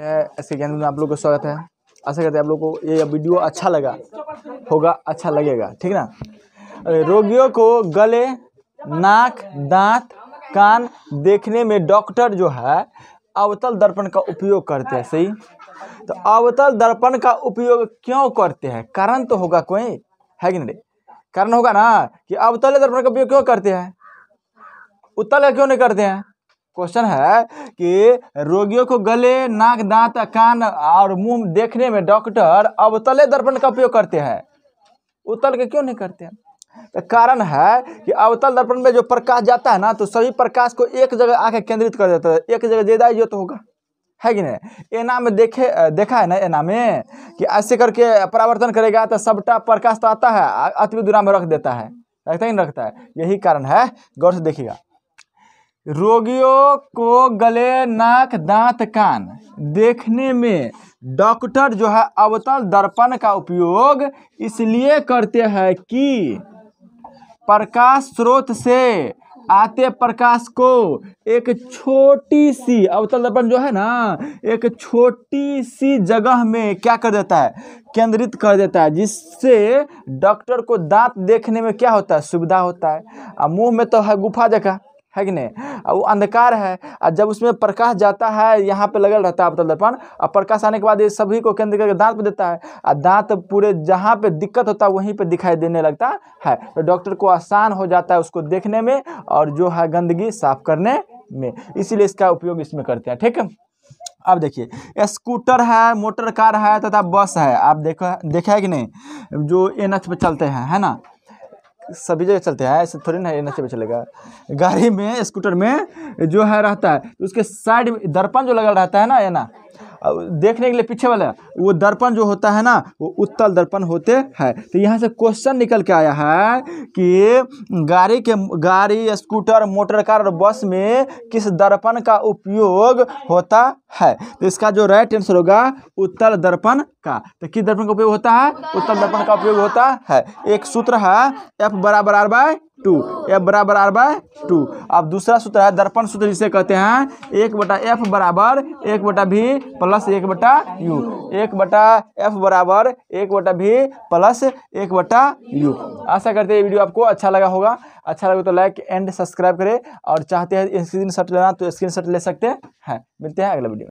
ऐसे ज्ञान में आप लोग का स्वागत है। आशा करते हैं आप लोग को ये वीडियो अच्छा लगा होगा अच्छा लगेगा, ठीक ना? रोगियों को गले, नाक, दांत, कान देखने में डॉक्टर जो है, अवतल दर्पण का उपयोग करते हैं, सही? तो अवतल दर्पण का उपयोग क्यों करते हैं? कारण तो होगा कोई, है कि नहीं कारण होगा ना कि अवतल दर्पण का उपयोग क्यों करते हैं? उत्तल क्यों नहीं करते हैं? क्वेश्चन है कि रोगियों को गले, नाक, दांत, कान और मुँह देखने में डॉक्टर अवतले दर्पण का उपयोग करते हैं। उतल के क्यों नहीं करते हैं? तो कारण है कि अवतल दर्पण में जो प्रकाश जाता है ना तो सभी प्रकाश को एक जगह आके केंद्रित कर देता है, एक जगह ज़्यादा जो तो होगा। है कि नहीं? एना में देखे, देखा है ना एना में कि ऐसे करके परावर्तन करेगा तो सबटा प्रकाश तो आता है अति दूरा में रख देता है। रखता ही नहीं रखता है। यही कारण है। गौर से देखिएगा। रोगियों को गले, नाक, दांत, कान। देखने में डॉक्टर जो है अवतल दर्पण का उपयोग इसलिए करते हैं कि प्रकाश स्रोत से आते प्रकाश को एक छोटी सी अवतल दर्पण जो है ना, एक छोटी सी जगह में क्या कर देता है? केंद्रित कर देता है, जिससे डॉक्टर को दांत देखने में क्या होता है? सुविधा होता है। और मुँह में तो है गुफा जगह। है कि नहीं? वो अंधकार है। और जब उसमें प्रकाश जाता है, यहाँ पे लगल रहता है अवतल दर्पण, और प्रकाश आने के बाद ये सभी को केंद्र करके दांत पे देता है। और दांत पूरे जहाँ पे दिक्कत होता है, वहीं पे दिखाई देने लगता है। तो डॉक्टर को आसान हो जाता है उसको देखने में और जो है गंदगी साफ़ करने में। इसीलिए इसका उपयोग इसमें करते हैं, ठीक है? अब देखिए स्कूटर है, मोटर कार है तथा बस है। आप देखो, देखा है कि नहीं? जो एन पे चलते हैं, है ना? सभी जगह चलते हैं, ऐसे थोड़ी ना एच पे चलेगा। गाड़ी में, स्कूटर में जो है रहता है तो उसके साइड में दर्पण जो लगा रहता है ना, ये ना देखने के लिए पीछे वाला वो दर्पण जो होता है ना, वो उत्तल दर्पण होते हैं। तो यहाँ से क्वेश्चन निकल के आया है कि गाड़ी के, गाड़ी स्कूटर मोटर कार और बस में किस दर्पण का उपयोग होता है? तो इसका जो राइट आंसर होगा, उत्तल दर्पण का। तो किस दर्पण का उपयोग होता है? उत्तल दर्पण का उपयोग होता है। एक सूत्र है एफ़ बराबर आर बाय टू। एफ़ बराबर आर बाय टू। अब दूसरा सूत्र है, दर्पण सूत्र जिसे कहते हैं, एक बटा एफ़ बराबर एक बटा भी प्लस एक बटा यू। एक बटा एफ़ बराबर एक बटा भी प्लस एक बटा यू। आशा करते हैं वीडियो आपको अच्छा लगा होगा। अच्छा लगे तो लाइक एंड सब्सक्राइब करें और चाहते हैं स्क्रीन शॉट लेना तो स्क्रीन शॉट ले सकते हैं। मिलते हैं अगला वीडियो